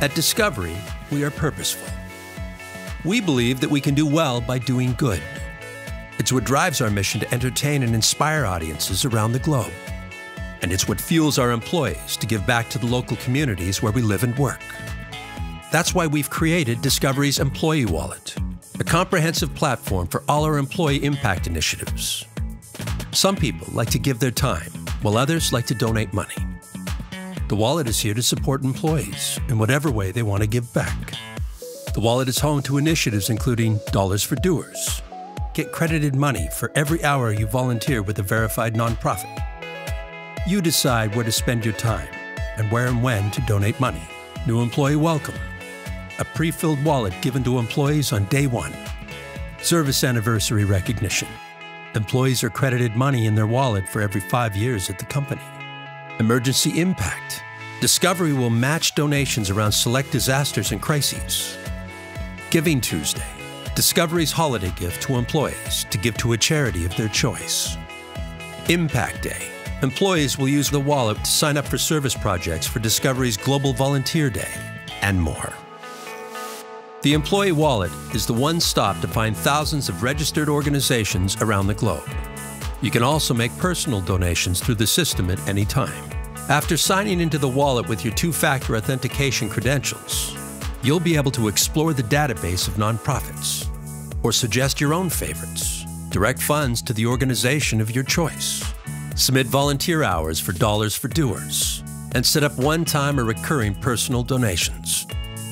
At Discovery, we are purposeful. We believe that we can do well by doing good. It's what drives our mission to entertain and inspire audiences around the globe. And it's what fuels our employees to give back to the local communities where we live and work. That's why we've created Discovery's Employee Wallet, a comprehensive platform for all our employee impact initiatives. Some people like to give their time, while others like to donate money. The wallet is here to support employees in whatever way they want to give back. The wallet is home to initiatives including Dollars for Doers. Get credited money for every hour you volunteer with a verified nonprofit. You decide where to spend your time and where and when to donate money. New Employee Welcome. A pre filled wallet given to employees on day one. Service Anniversary Recognition. Employees are credited money in their wallet for every five years at the company. Emergency Impact. Discovery will match donations around select disasters and crises. Giving Tuesday. Discovery's holiday gift to employees to give to a charity of their choice. Impact Day. Employees will use the wallet to sign up for service projects for Discovery's Global Volunteer Day, and more. The Employee Wallet is the one stop to find thousands of registered organizations around the globe. You can also make personal donations through the system at any time. After signing into the wallet with your two factor authentication credentials, you'll be able to explore the database of nonprofits or suggest your own favorites, direct funds to the organization of your choice, submit volunteer hours for Dollars for Doers, and set up one time or recurring personal donations.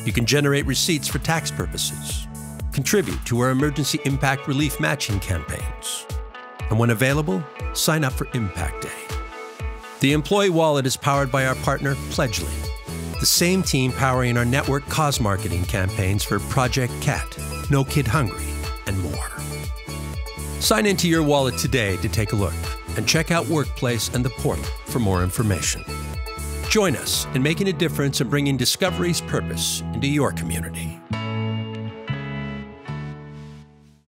You can generate receipts for tax purposes, contribute to our emergency impact relief matching campaigns, and when available, sign up for Impact Day. The Employee Wallet is powered by our partner Pledgeling, the same team powering our network cause marketing campaigns for Project Cat, No Kid Hungry, and more. Sign into your wallet today to take a look and check out Workplace and the portal for more information. Join us in making a difference and bringing Discovery's purpose into your community.